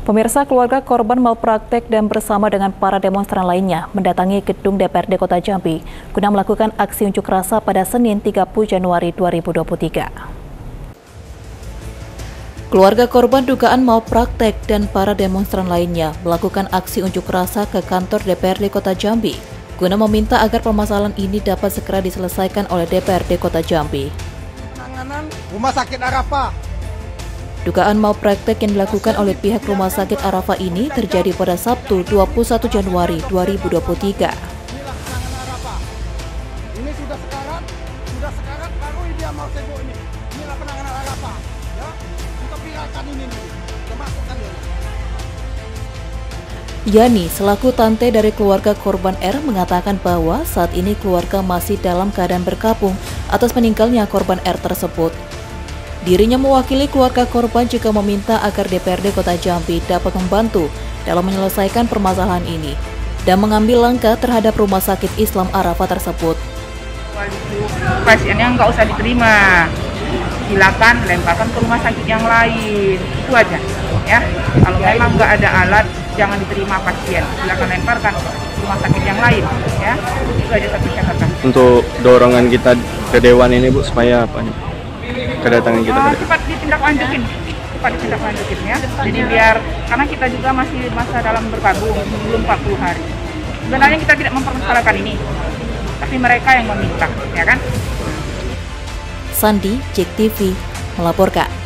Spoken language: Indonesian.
Pemirsa keluarga korban malpraktek dan bersama dengan para demonstran lainnya mendatangi gedung DPRD Kota Jambi guna melakukan aksi unjuk rasa pada Senin 30 Januari 2023. Keluarga korban dugaan malpraktek dan para demonstran lainnya melakukan aksi unjuk rasa ke kantor DPRD Kota Jambi guna meminta agar permasalahan ini dapat segera diselesaikan oleh DPRD Kota Jambi. Penanganan Rumah Sakit Arafah Dugaan malpraktek yang dilakukan oleh pihak Rumah Sakit Arafah ini terjadi pada Sabtu 21 Januari 2023. Ini sudah sekarang, sudah sekarang baru mau ini. Inilah penanganan Arafah. Ya, kita viralkan ini nih. Ya. Yani, selaku tante dari keluarga korban R mengatakan bahwa saat ini keluarga masih dalam keadaan berkabung atas meninggalnya korban R tersebut. Dirinya mewakili keluarga korban juga meminta agar DPRD Kota Jambi dapat membantu dalam menyelesaikan permasalahan ini dan mengambil langkah terhadap rumah sakit Islam Arafah tersebut. Pasiennya nggak usah diterima, silakan lemparkan ke rumah sakit yang lain, itu aja. Ya, kalau memang nggak ada alat, jangan diterima pasien, silakan lemparkan ke rumah sakit yang lain. Ya, itu aja satu catatan. Untuk dorongan kita ke Dewan ini Bu, supaya apa nih? Kedatangan kita uh, cepat ditindaklanjutin. Cepat ditindaklanjutin ya. Jadi biar karena kita juga masih masa dalam bergabung belum 40 hari. Sebenarnya kita tidak mempermasalahkan ini. Tapi mereka yang meminta ya kan? Sandi, Cek TV, melaporkan.